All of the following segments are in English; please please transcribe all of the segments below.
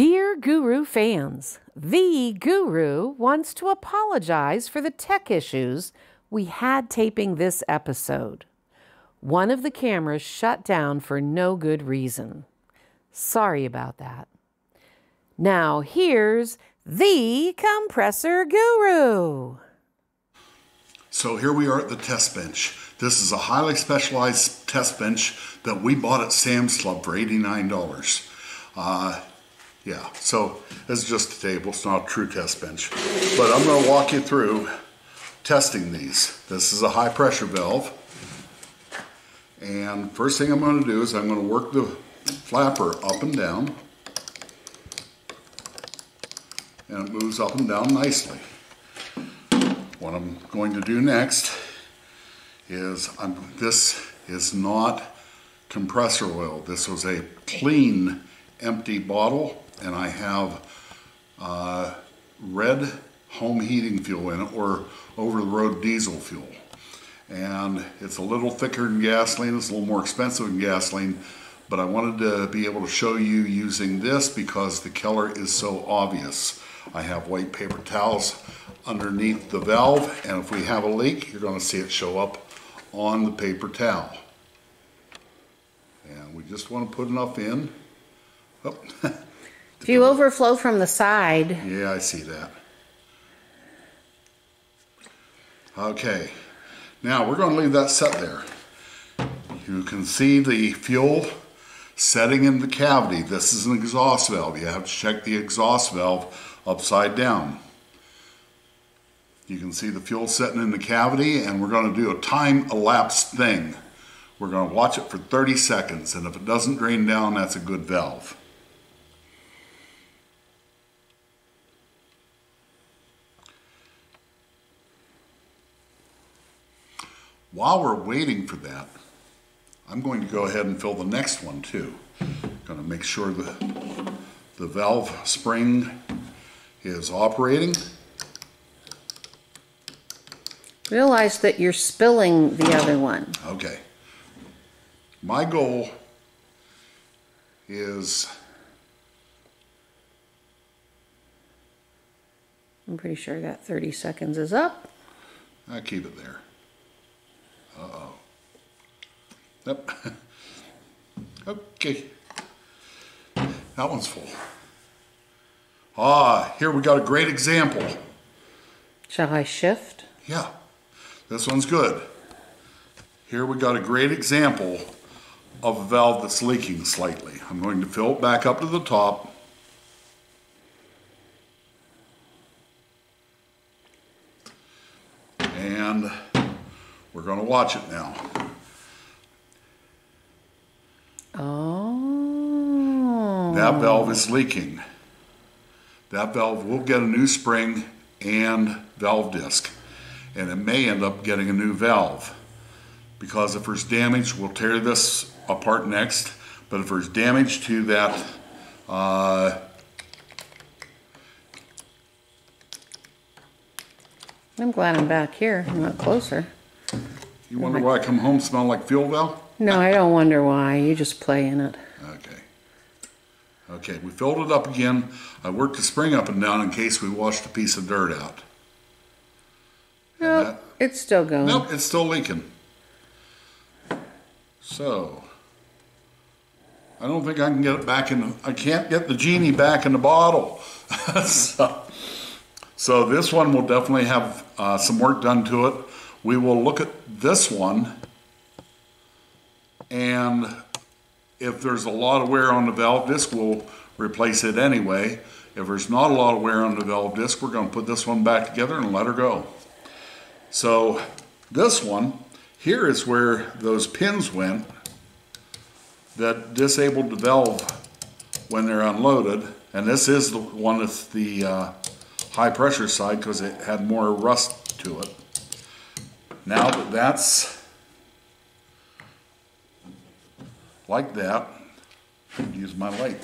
Dear Guru fans, the Guru wants to apologize for the tech issues we had taping this episode. One of the cameras shut down for no good reason. Sorry about that. Now, here's the Compressor Guru. So here we are at the test bench. This is a highly specialized test bench that we bought at Sam's Club for $89. Uh, yeah, so this is just a table, it's not a true test bench. But I'm gonna walk you through testing these. This is a high pressure valve. And first thing I'm gonna do is I'm gonna work the flapper up and down. And it moves up and down nicely. What I'm going to do next is I'm, this is not compressor oil. This was a clean empty bottle and I have uh, red home heating fuel in it or over the road diesel fuel. And it's a little thicker than gasoline, it's a little more expensive than gasoline, but I wanted to be able to show you using this because the color is so obvious. I have white paper towels underneath the valve and if we have a leak you're going to see it show up on the paper towel. And we just want to put enough in. Oh. if you overflow from the side. Yeah, I see that. Okay, now we're going to leave that set there. You can see the fuel setting in the cavity. This is an exhaust valve. You have to check the exhaust valve upside down. You can see the fuel setting in the cavity and we're going to do a time elapsed thing. We're going to watch it for 30 seconds and if it doesn't drain down, that's a good valve. While we're waiting for that, I'm going to go ahead and fill the next one too. Going to make sure the, the valve spring is operating. Realize that you're spilling the other one. Okay. My goal is I'm pretty sure that 30 seconds is up. I keep it there. Uh-oh. Yep. okay. That one's full. Ah, here we got a great example. Shall I shift? Yeah, this one's good. Here we got a great example of a valve that's leaking slightly. I'm going to fill it back up to the top. And we're going to watch it now. Oh. That valve is leaking. That valve will get a new spring and valve disc. And it may end up getting a new valve. Because if there's damage, we'll tear this apart next. But if there's damage to that uh, I'm glad I'm back here, I'm not closer. You wonder why I come home smell like fuel valve? No, I don't wonder why. You just play in it. Okay. Okay, we filled it up again. I worked the spring up and down in case we washed a piece of dirt out. Nope, that- it's still going. Nope, it's still leaking. So, I don't think I can get it back in, I can't get the genie back in the bottle. so, so this one will definitely have uh, some work done to it. We will look at this one and if there's a lot of wear on the valve disc, we'll replace it anyway. If there's not a lot of wear on the valve disc, we're going to put this one back together and let her go. So this one, here is where those pins went that disabled the valve when they're unloaded. And this is the one that's the uh, high pressure side because it had more rust to it. Now that that's like that, use my light.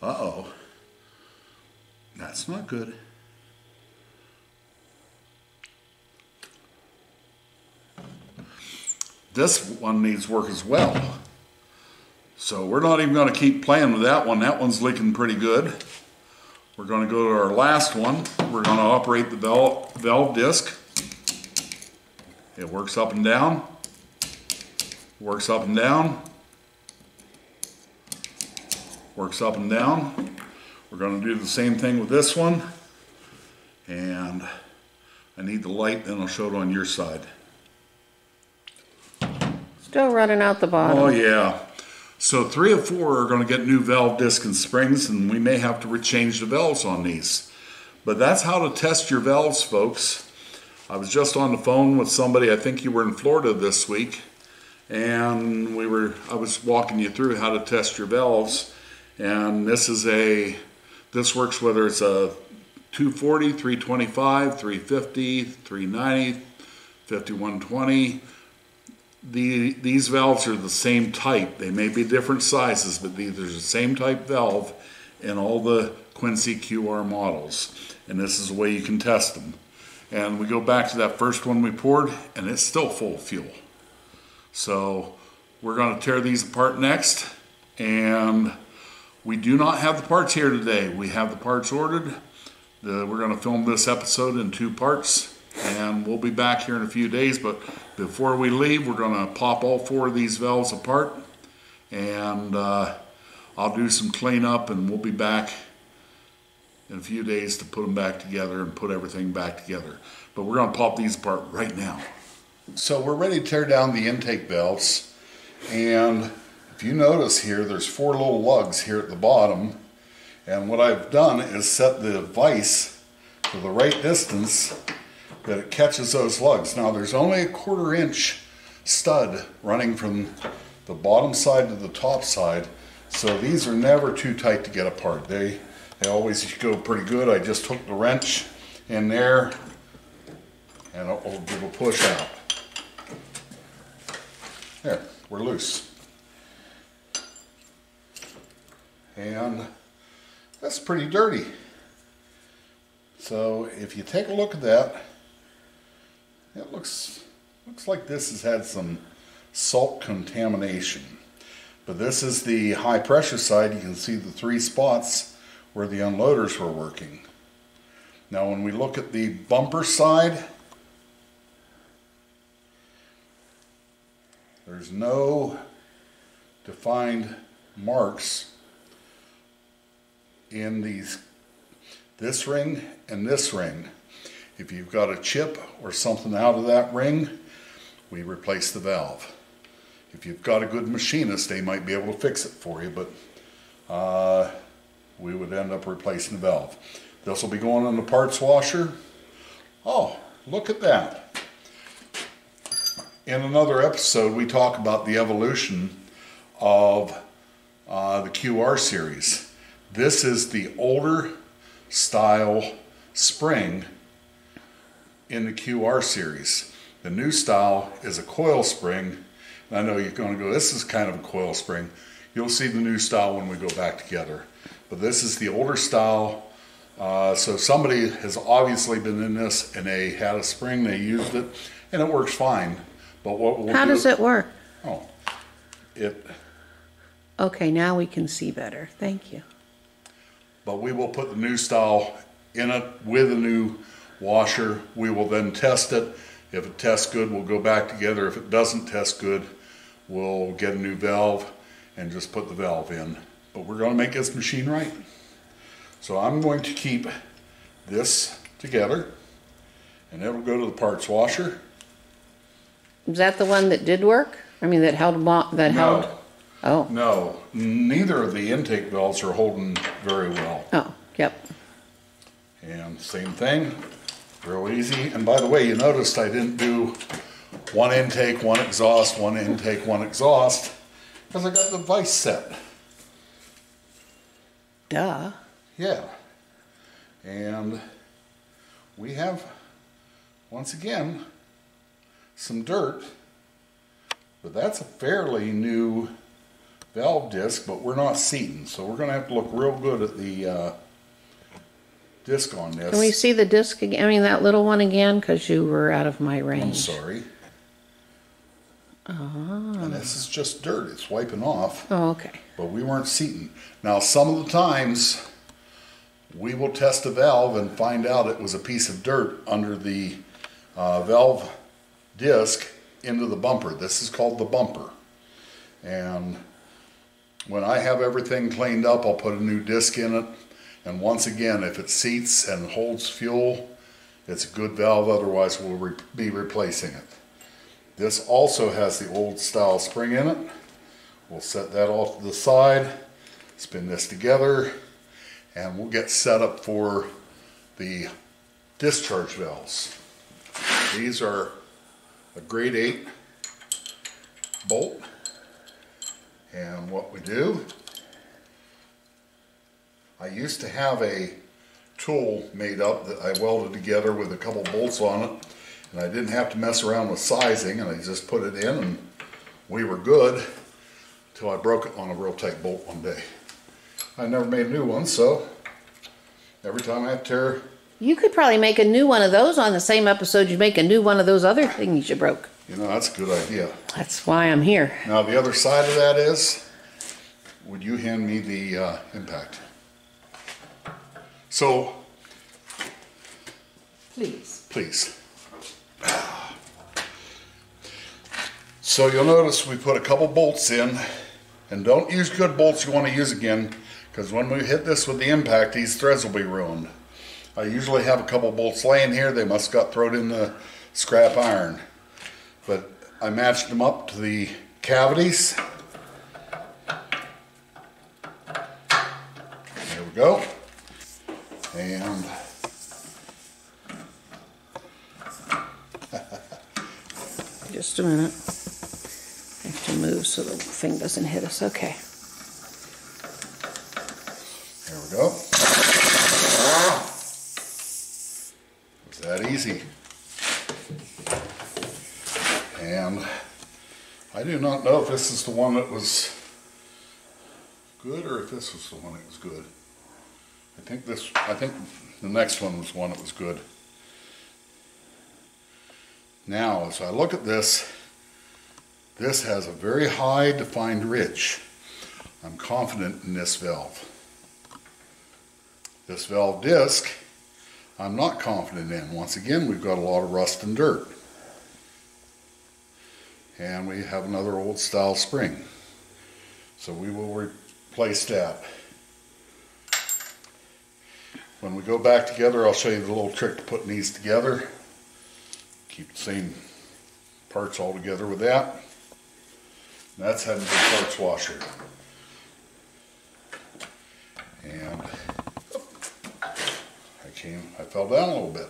Uh-oh. That's not good. This one needs work as well. So we're not even going to keep playing with that one. That one's leaking pretty good. We're going to go to our last one. We're going to operate the valve, valve disc. It works up and down. Works up and down. Works up and down. We're going to do the same thing with this one. And I need the light, then I'll show it on your side. Still running out the bottom. Oh yeah. So three of four are going to get new valve disc and springs, and we may have to change the valves on these. But that's how to test your valves, folks. I was just on the phone with somebody, I think you were in Florida this week, and we were I was walking you through how to test your valves. And this is a this works whether it's a 240, 325, 350, 390, 5120 the, these valves are the same type. They may be different sizes, but these are the same type valve in all the Quincy QR models. And this is the way you can test them. And we go back to that first one we poured, and it's still full of fuel. So we're going to tear these apart next. And we do not have the parts here today. We have the parts ordered. The, we're going to film this episode in two parts and we'll be back here in a few days. But before we leave, we're going to pop all four of these valves apart, and uh, I'll do some cleanup, and we'll be back in a few days to put them back together and put everything back together. But we're going to pop these apart right now. So we're ready to tear down the intake valves, and if you notice here, there's four little lugs here at the bottom. And what I've done is set the vise to the right distance that it catches those lugs. Now there's only a quarter inch stud running from the bottom side to the top side. So these are never too tight to get apart. They, they always go pretty good. I just hooked the wrench in there and I'll give a push out. There, we're loose. And that's pretty dirty. So if you take a look at that, it looks, looks like this has had some salt contamination. But this is the high pressure side. You can see the three spots where the unloaders were working. Now when we look at the bumper side, there's no defined marks in these this ring and this ring. If you've got a chip or something out of that ring, we replace the valve. If you've got a good machinist, they might be able to fix it for you, but uh, we would end up replacing the valve. This will be going in the parts washer. Oh, look at that. In another episode, we talk about the evolution of uh, the QR series. This is the older style spring in the QR series. The new style is a coil spring. I know you're going to go, this is kind of a coil spring. You'll see the new style when we go back together. But this is the older style. Uh, so somebody has obviously been in this and they had a spring, they used it, and it works fine. But what we'll How do, does it work? Oh, it, Okay, now we can see better. Thank you. but we will put the new style in it with a new washer. We will then test it. If it tests good, we'll go back together. If it doesn't test good, we'll get a new valve and just put the valve in. But we're going to make this machine right. So I'm going to keep this together and it'll go to the parts washer. Is that the one that did work? I mean, that held, that held? Oh, no, neither of the intake valves are holding very well. oh, yep. And same thing, real easy. And by the way, you noticed I didn't do one intake, one exhaust, one intake, one exhaust, because I got the vice set. Duh. Yeah. And we have, once again, some dirt, but that's a fairly new valve disc, but we're not seating, so we're gonna have to look real good at the uh, disc on this. Can we see the disc again? I mean, that little one again? Because you were out of my range. I'm sorry. And this is just dirt. It's wiping off. Oh, okay. But we weren't seating. Now, some of the times, we will test a valve and find out it was a piece of dirt under the uh, valve disc into the bumper. This is called the bumper. And when I have everything cleaned up, I'll put a new disc in it. And once again, if it seats and holds fuel, it's a good valve, otherwise we'll re be replacing it. This also has the old style spring in it. We'll set that off to the side, spin this together, and we'll get set up for the discharge valves. These are a grade 8 bolt. And what we do, I used to have a tool made up that I welded together with a couple bolts on it and I didn't have to mess around with sizing and I just put it in and we were good until I broke it on a real tight bolt one day. I never made a new one so every time I have to tear You could probably make a new one of those on the same episode you make a new one of those other things you broke. you know that's a good idea. That's why I'm here. Now the other side of that is would you hand me the uh, impact? So Please. please. So you'll notice we put a couple bolts in and don't use good bolts you want to use again because when we hit this with the impact these threads will be ruined. I usually have a couple bolts laying here they must got thrown in the scrap iron but I matched them up to the cavities. There we go. And Just a minute. I have to move so the thing doesn't hit us. Okay. There we go. It's that easy. And I do not know if this is the one that was good or if this was the one that was good. I think this, I think the next one was one that was good. Now, as I look at this, this has a very high defined ridge. I'm confident in this valve. This valve disc, I'm not confident in. Once again, we've got a lot of rust and dirt. And we have another old style spring. So we will replace that. When we go back together, I'll show you the little trick to putting these together. Keep the same parts all together with that. And that's having the parts washer. And I came, I fell down a little bit.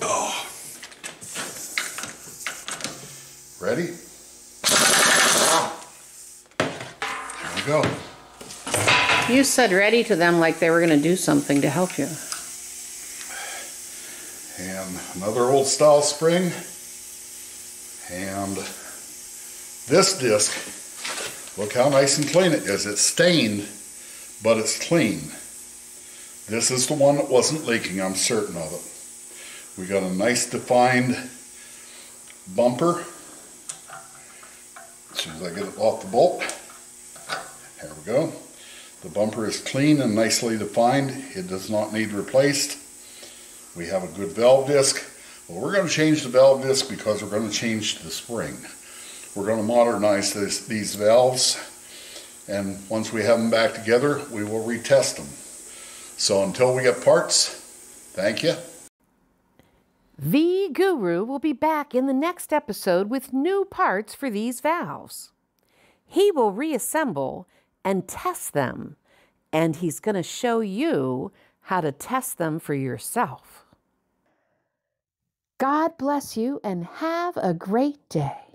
Oh. Ready? There we go. You said ready to them like they were going to do something to help you. and another old style spring and this disc look how nice and clean it is it's stained but it's clean this is the one that wasn't leaking I'm certain of it we got a nice defined bumper as soon as I get it off the bolt there we go the bumper is clean and nicely defined it does not need replaced we have a good valve disc. Well, we're going to change the valve disc because we're going to change the spring. We're going to modernize this, these valves and once we have them back together, we will retest them. So until we get parts, thank you. The Guru will be back in the next episode with new parts for these valves. He will reassemble and test them, and he's going to show you how to test them for yourself. God bless you and have a great day.